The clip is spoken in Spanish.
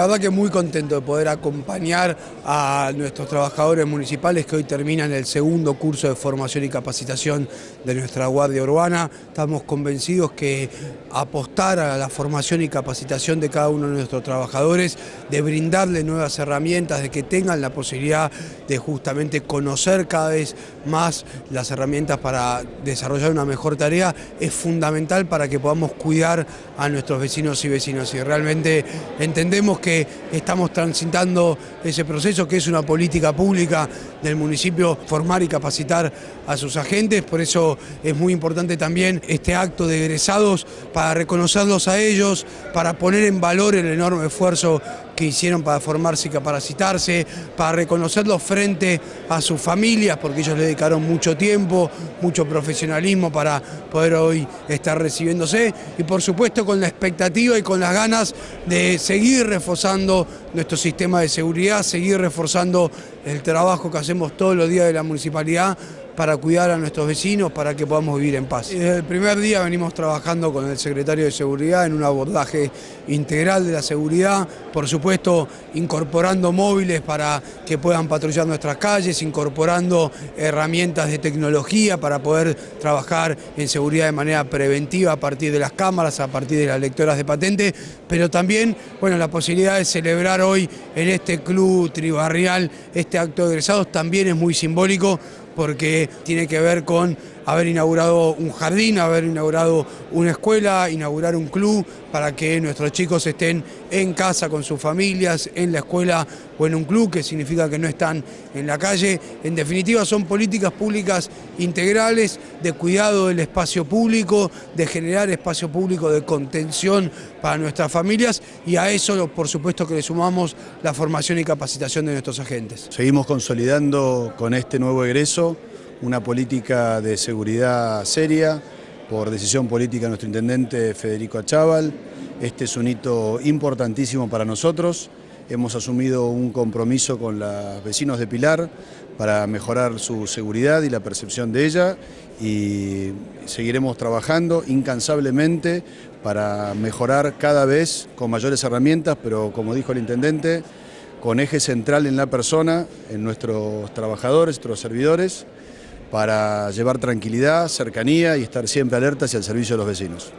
la verdad que muy contento de poder acompañar a nuestros trabajadores municipales que hoy terminan el segundo curso de formación y capacitación de nuestra Guardia Urbana. Estamos convencidos que apostar a la formación y capacitación de cada uno de nuestros trabajadores, de brindarle nuevas herramientas, de que tengan la posibilidad de justamente conocer cada vez más las herramientas para desarrollar una mejor tarea, es fundamental para que podamos cuidar a nuestros vecinos y vecinos. Y realmente entendemos que estamos transitando ese proceso, que es una política pública del municipio, formar y capacitar a sus agentes, por eso es muy importante también este acto de egresados para reconocerlos a ellos, para poner en valor el enorme esfuerzo que hicieron para formarse y capacitarse, para reconocerlos frente a sus familias, porque ellos le dedicaron mucho tiempo, mucho profesionalismo para poder hoy estar recibiéndose, y por supuesto con la expectativa y con las ganas de seguir reforzando nuestro sistema de seguridad, seguir reforzando el trabajo que hacemos todos los días de la municipalidad para cuidar a nuestros vecinos, para que podamos vivir en paz. El primer día venimos trabajando con el secretario de Seguridad en un abordaje integral de la seguridad, por supuesto incorporando móviles para que puedan patrullar nuestras calles, incorporando herramientas de tecnología para poder trabajar en seguridad de manera preventiva a partir de las cámaras, a partir de las lectoras de patente, pero también bueno, la posibilidad de celebrar hoy en este club tribarrial este acto de egresados también es muy simbólico porque tiene que ver con haber inaugurado un jardín, haber inaugurado una escuela, inaugurar un club para que nuestros chicos estén en casa con sus familias, en la escuela o en un club, que significa que no están en la calle. En definitiva, son políticas públicas integrales de cuidado del espacio público, de generar espacio público de contención para nuestras familias y a eso, por supuesto, que le sumamos la formación y capacitación de nuestros agentes. Seguimos consolidando con este nuevo egreso una política de seguridad seria por decisión política de nuestro intendente Federico Achával. Este es un hito importantísimo para nosotros. Hemos asumido un compromiso con los vecinos de Pilar para mejorar su seguridad y la percepción de ella y seguiremos trabajando incansablemente para mejorar cada vez con mayores herramientas, pero como dijo el intendente, con eje central en la persona, en nuestros trabajadores, nuestros servidores, para llevar tranquilidad, cercanía y estar siempre alertas y al servicio de los vecinos.